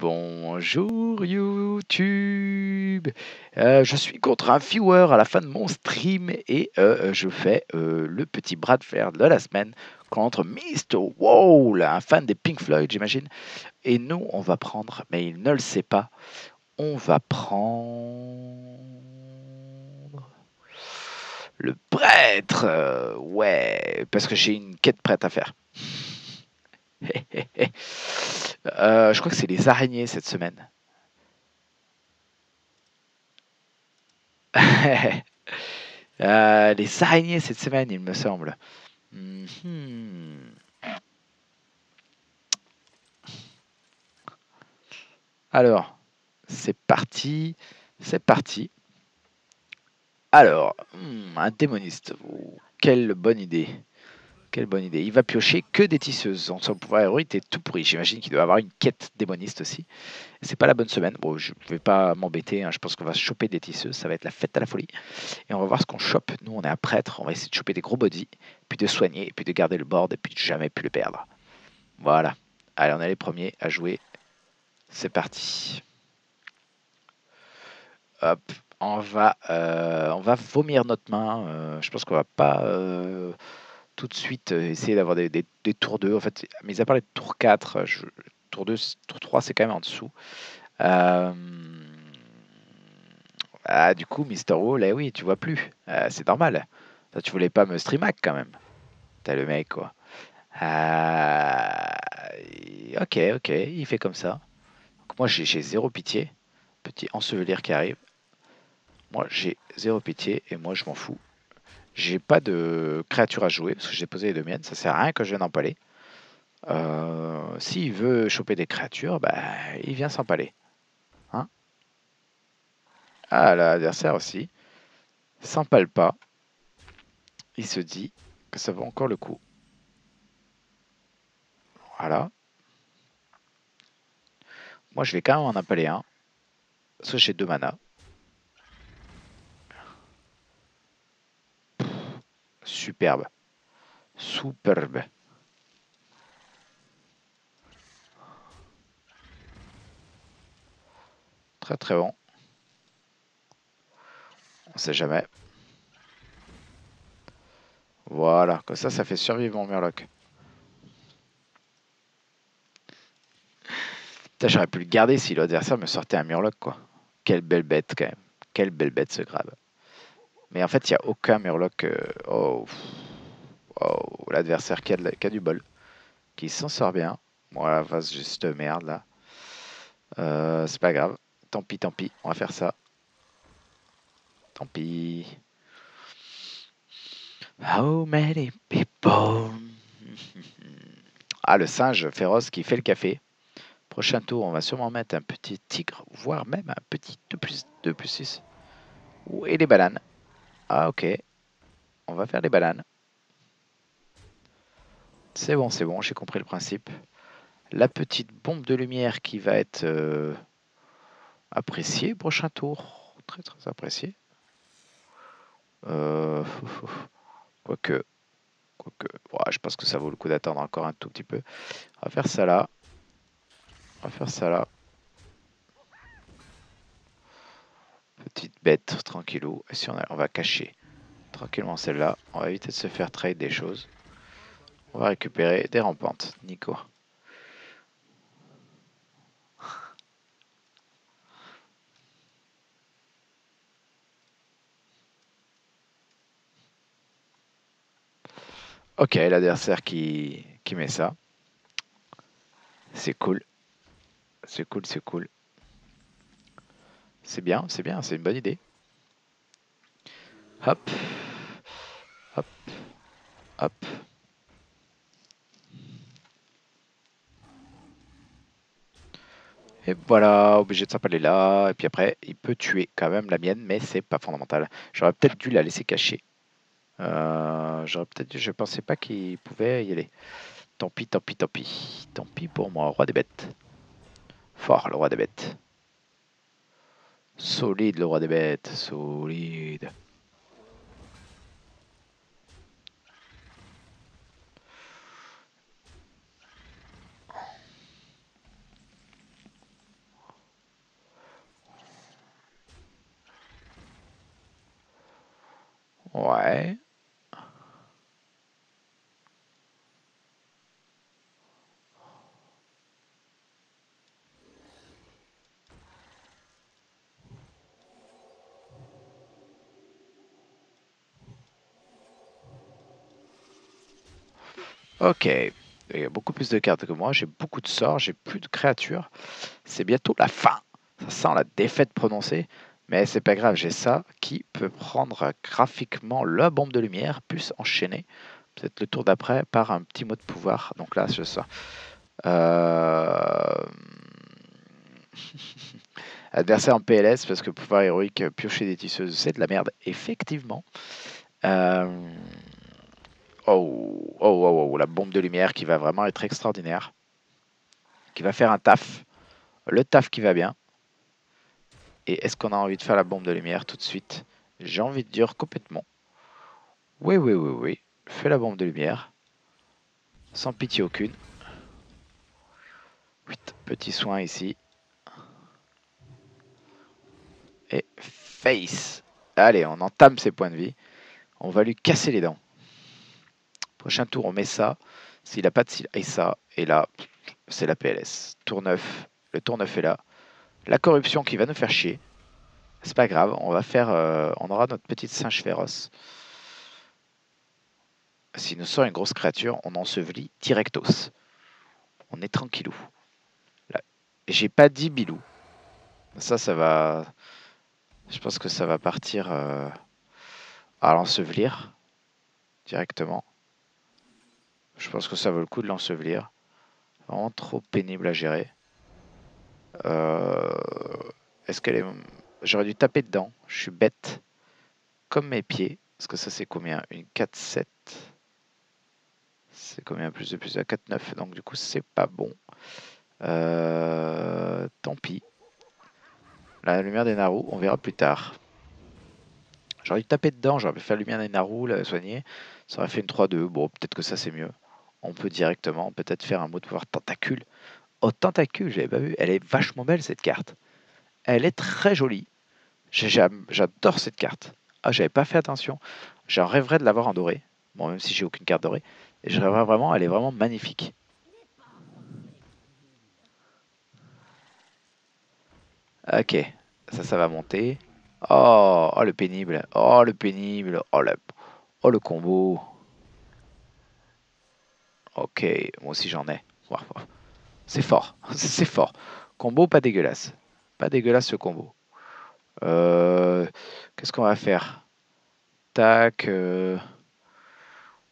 Bonjour YouTube. Euh, je suis contre un viewer à la fin de mon stream et euh, je fais euh, le petit bras de fer de la semaine contre Mr. Wall, un fan des Pink Floyd, j'imagine. Et nous, on va prendre, mais il ne le sait pas, on va prendre le prêtre. ouais, parce que j'ai une quête prête à faire. Euh, je crois que c'est les araignées cette semaine. Euh, les araignées cette semaine, il me semble. Mhm. Alors, c'est parti. C'est parti. Alors, hmm, un démoniste. quelle bonne idée. Quelle bonne idée. Il va piocher que des tisseuses. Son pouvoir héroïque est tout pourri. J'imagine qu'il doit avoir une quête démoniste aussi. C'est pas la bonne semaine. Bon, je ne vais pas m'embêter. Hein. Je pense qu'on va choper des tisseuses. Ça va être la fête à la folie. Et on va voir ce qu'on chope. Nous, on est un prêtre. On va essayer de choper des gros body, puis de soigner, puis de garder le board, et puis de jamais plus le perdre. Voilà. Allez, on est les premiers à jouer. C'est parti. Hop. On va, euh, vomir notre main. Euh, je pense qu'on va pas. Euh, tout de suite euh, essayer d'avoir des, tours 2. En fait, mais à part les tours 4, je, tour 2, tour 3, c'est quand même en dessous. Euh, ah, du coup, Mister Wall, eh oui, tu vois plus. Euh, c'est normal. Tu voulais pas me streamac quand même. T'as le mec, quoi. ok, ok, il fait comme ça. moi, j'ai zéro pitié. Petit ensevelir qui arrive. Moi, j'ai zéro pitié et moi, je m'en fous. J'ai pas de créature à jouer parce que j'ai posé les deux miennes. Ça sert à rien que je vienne empaler. Euh, S'il veut choper des créatures, bah, il vient s'empaler. Hein? Ah, l'adversaire aussi. S'empale pas. Il se dit que ça vaut encore le coup. Voilà. Moi, je vais quand même en empaler un. Parce que j'ai deux manas. Superbe. Superbe. Très très bon. On sait jamais. Voilà, comme ça, ça fait survivre mon Murloc. J'aurais pu le garder si l'adversaire me sortait un Murloc, quoi. Quelle belle bête, quand même. Quelle belle bête, ce grave. Mais en fait, il n'y a aucun Murloc. Euh, oh, oh l'adversaire qui, a du bol. Qui s'en sort bien. Voilà, va juste merde là. Euh, c'est pas grave. Tant pis, tant pis. On va faire ça. Tant pis. How many people? ah, le singe féroce qui fait le café. Prochain tour, on va sûrement mettre un petit tigre, voire même un petit 2 plus, 2 plus 6. Et les bananes? Ah, ok. On va faire des bananes. C'est bon, c'est bon, j'ai compris le principe. La petite bombe de lumière qui va être euh, appréciée. Prochain tour. Très, très apprécié. Euh, quoique. Quoique. je pense que ça vaut le coup d'attendre encore un tout petit peu. On va faire ça là. On va faire ça là. Petite tranquillou. Et si on, on va cacher tranquillement celle-là, on va éviter de se faire trade des choses. On va récupérer des rampantes. Nico. Ok, l'adversaire qui, qui met ça. C'est cool. C'est cool, c'est cool. C'est bien, c'est bien, c'est une bonne idée. Hop. Hop. Hop. Et voilà, obligé de s'empaler là. Et puis après, il peut tuer quand même la mienne, mais c'est pas fondamental. J'aurais peut-être dû la laisser cacher. Euh, J'aurais peut-être dû, je pensais pas qu'il pouvait y aller. Tant pis, tant pis, tant pis. Tant pis pour moi, roi des bêtes. Fort, le roi des bêtes. Solide le roi des bêtes, solide. Ouais. Ok. Il y a beaucoup plus de cartes que moi. J'ai beaucoup de sorts. J'ai plus de créatures. C'est bientôt la fin. Ça sent la défaite prononcée. Mais c'est pas grave. J'ai ça qui peut prendre graphiquement la bombe de lumière, plus enchaîner. Peut-être le tour d'après par un petit mot de pouvoir. Donc là, c'est ça. Euh... Adversaire en PLS parce que pouvoir héroïque piocher des tisseuses, c'est de la merde. Effectivement. Euh... Oh, oh, oh, oh, la bombe de lumière qui va vraiment être extraordinaire. Qui va faire un taf. Le taf qui va bien. Et est-ce qu'on a envie de faire la bombe de lumière tout de suite? J'ai envie de dire complètement. Oui, oui, oui, oui. Fais la bombe de lumière. Sans pitié aucune. Petit soin ici. Et face. Allez, on entame ses points de vie. On va lui casser les dents. Prochain tour, on met ça. S'il n'a pas de et ça. Et là, c'est la PLS. Tour 9. Le tour 9 est là. La corruption qui va nous faire chier. C'est pas grave. On va faire. Euh, on aura notre petite singe féroce. S'il nous sort une grosse créature, on ensevelit directos. On est tranquillou. J'ai pas dit bilou. Ça, ça va. Je pense que ça va partir euh, à l'ensevelir directement. Je pense que ça vaut le coup de l'ensevelir. Vraiment trop pénible à gérer. Euh, est-ce qu'elle est... J'aurais dû taper dedans. Je suis bête. Comme mes pieds. Parce que ça c'est combien? Une 4-7. C'est combien? Plus de plus de 4-9. Donc du coup c'est pas bon. Euh, tant pis. La lumière des Naru, on verra plus tard. J'aurais dû taper dedans, j'aurais pu faire la lumière des Naru, la soigner. Ça aurait fait une 3-2. Bon, peut-être que ça c'est mieux on peut directement peut-être faire un mot de pouvoir tentacule. Oh, tentacule, j'avais pas vu. Elle est vachement belle cette carte. Elle est très jolie. J'adore cette carte. Ah, j'avais pas fait attention. J'en rêverais de l'avoir en doré. Bon, même si j'ai aucune carte dorée. Et je rêverais vraiment, elle est vraiment magnifique. Ok, ça, ça va monter. Oh, oh le pénible. Oh, le pénible. Oh, oh le combo. Ok, moi aussi j'en ai. C'est fort, c'est fort. Combo pas dégueulasse. Pas dégueulasse ce combo. Euh, qu'est-ce qu'on va faire? Tac. Euh,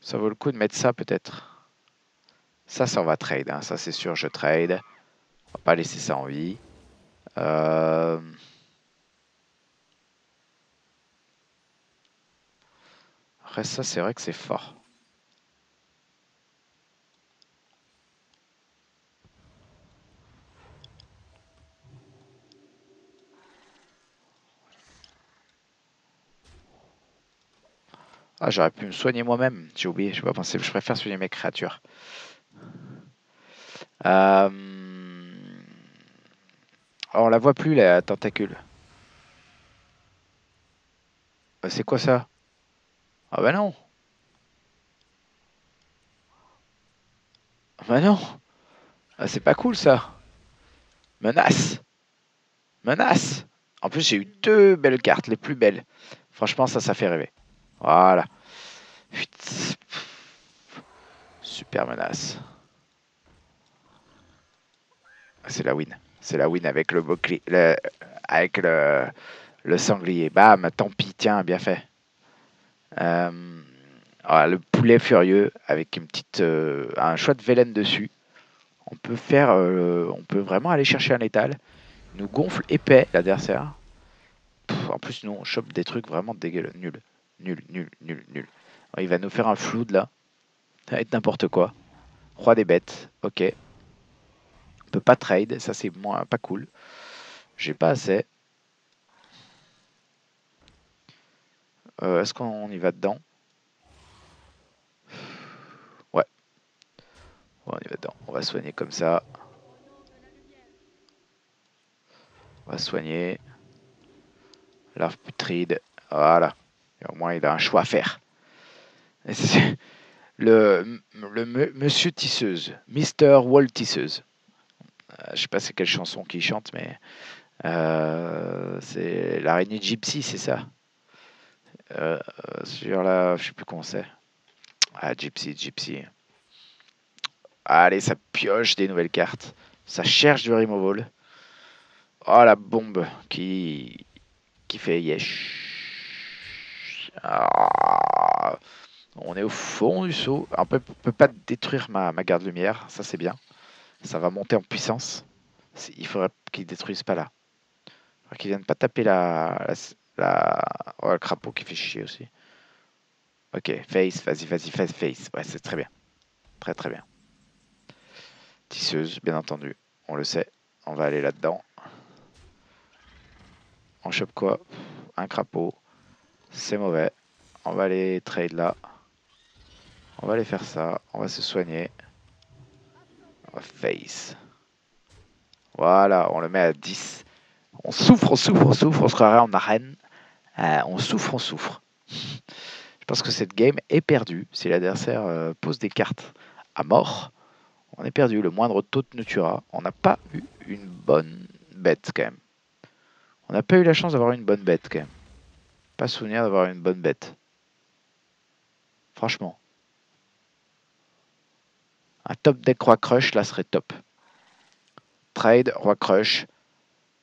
ça vaut le coup de mettre ça peut-être. Ça, ça on va trade. Hein. Ça c'est sûr, je trade. On va pas laisser ça en vie. Euh, ça, c'est vrai que c'est fort. Ah, j'aurais pu me soigner moi-même. J'ai oublié, je pas penser. Je préfère soigner mes créatures. Euh... Oh, on la voit plus, la tentacule. Euh, c'est quoi ça? Ah bah non Bah non ah, C'est pas cool ça Menace Menace En plus j'ai eu deux belles cartes, les plus belles. Franchement ça, ça fait rêver. Voilà. Super menace. C'est la win. C'est la win avec le bouclier, avec le, le, sanglier. Bam, tant pis, tiens, bien fait. Euh, le poulet furieux avec une petite, euh, un choix de Vélène dessus. On peut faire, euh, on peut vraiment aller chercher un létal. Il nous gonfle épais l'adversaire. En plus, nous on chope des trucs vraiment dégueulasses. Nul, nul, nul, nul. il va nous faire un flou de là. Ça va être n'importe quoi. Roi des bêtes, ok. On peut pas trade, ça c'est moins pas cool. J'ai pas assez. Euh, est-ce qu'on y va dedans? Ouais. on y va dedans. On va soigner comme ça. On va soigner. Larve putride. Voilà. Au moins, il a un choix à faire. Le, le monsieur tisseuse, Mr. Wall tisseuse. Euh, je sais pas c'est quelle chanson qu'il chante, mais euh, c'est l'araignée gypsy, c'est ça. Euh, sur la, je sais plus comment c'est. Ah, gypsy, gypsy. Allez, ça pioche des nouvelles cartes. Ça cherche du removal. Oh, la bombe qui, qui fait yesh. Ah. On est au fond du saut. On peut, peut pas détruire ma, garde lumière. Ça, c'est bien. Ça va monter en puissance. Il faudrait qu'ils détruisent pas là. Il faudrait qu'ils viennent pas taper la, la, Oh, le crapaud qui fait chier aussi. Ok, face, vas-y, vas-y, face, face. Ouais, c'est très bien. Très, très bien. Tisseuse, bien entendu. On le sait. On va aller là-dedans. On chope quoi? Un crapaud. C'est mauvais. On va aller trade là. On va aller faire ça. On va se soigner. Face. Voilà, on le met à 10. On souffre, on souffre, on souffre, on se croirait en arène. Euh, on souffre, on souffre. Je pense que cette game est perdue. Si l'adversaire euh, pose des cartes à mort, on est perdu. Le moindre taux de Natura. On n'a pas eu une bonne bête quand même. On n'a pas eu la chance d'avoir une bonne bête quand même. Pas souvenir d'avoir une bonne bête. Franchement. Un top deck Roi Crush, là, serait top. Trade, Roi Crush,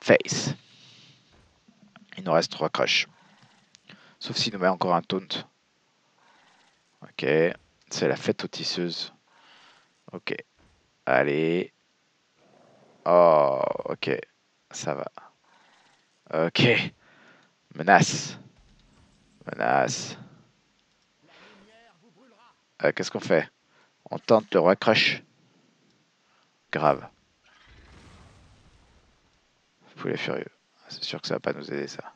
Face. Il nous reste Roi Crush. Sauf s'il nous met encore un taunt. Ok. C'est la fête aux tisseuses. Ok. Allez. Oh, ok. Ça va. Ok. Menace. Menace. Euh, qu'est-ce qu'on fait? On tente le roi. Grave. Poulet furieux. C'est sûr que ça va pas nous aider ça.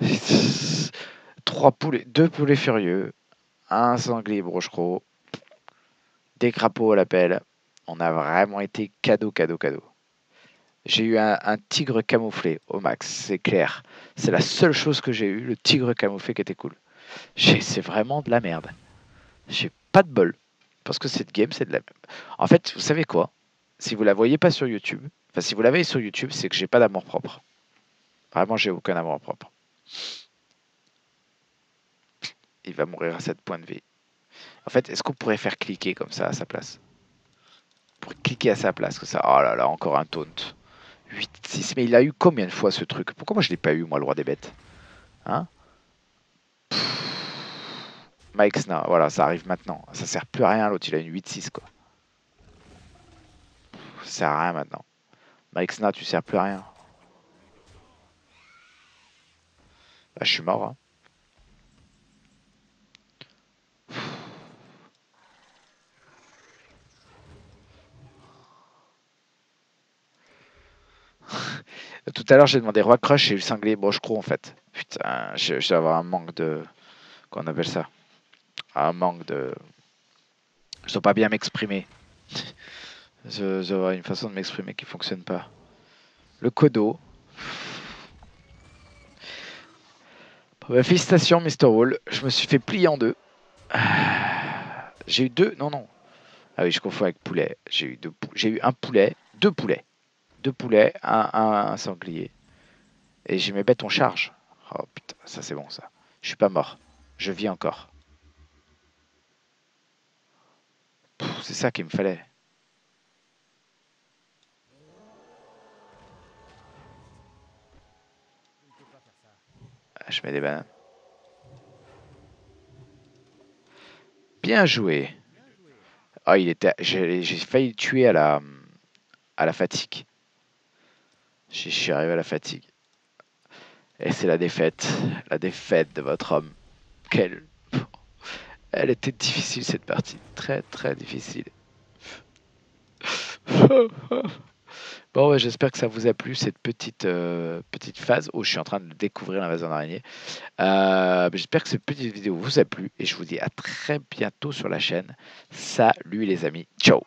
Trois poulets, deux poulets furieux, un sanglier brochereau, des crapauds à l'appel. On a vraiment été cadeau, cadeau, cadeau. J'ai eu un, tigre camouflé au max, c'est clair. C'est la seule chose que j'ai eu, le tigre camouflé qui était cool. C'est vraiment de la merde. J'ai pas de bol. Parce que cette game, c'est de la merde. En fait, vous savez quoi? Si vous la voyez pas sur YouTube, enfin si vous la voyez sur YouTube, c'est que j'ai pas d'amour propre. Vraiment, j'ai aucun amour propre. Il va mourir à 7 points de vie. En fait, est-ce qu'on pourrait faire cliquer comme ça à sa place? Pour cliquer à sa place, que ça. Oh là là, encore un taunt. 8, 6. Mais il a eu combien de fois ce truc? Pourquoi moi je l'ai pas eu, moi, le roi des bêtes? Hein? Mike Sna, voilà, ça arrive maintenant. Ça sert plus à rien, l'autre, il a une 8-6, quoi. Ça sert à rien maintenant. Mike Sna, tu sers plus à rien. Bah, je suis mort, hein. Tout à l'heure, j'ai demandé Roi Crush et eu Cinglé Broche-Croc, en fait. Putain, je, vais avoir un manque de. Qu'on appelle ça Un manque de. Je ne pas bien m'exprimer. je, je une façon de m'exprimer qui fonctionne pas. Le Kodo. félicitations, Mr. Wall. Je me suis fait plier en deux. J'ai eu deux. Non, non. Ah oui, je confonds avec poulet. J'ai eu, deux, j'ai eu un poulet, deux poulets deux poulets, un, sanglier. Et j'ai mes bêtes en charge. Oh putain, ça c'est bon ça. Je suis pas mort. Je vis encore. C'est ça qu'il me fallait. Ah, je mets des bananes. Bien joué. Ah, il était. J'ai failli tuer à la à la fatigue. Je suis arrivé à la fatigue. Et c'est la défaite. La défaite de votre homme. Quelle. Elle était difficile cette partie. Très très difficile. Bon, j'espère que ça vous a plu cette petite, euh, petite phase où je suis en train de découvrir l'invasion d'araignée. Euh, j'espère que cette petite vidéo vous a plu et je vous dis à très bientôt sur la chaîne. Salut les amis, ciao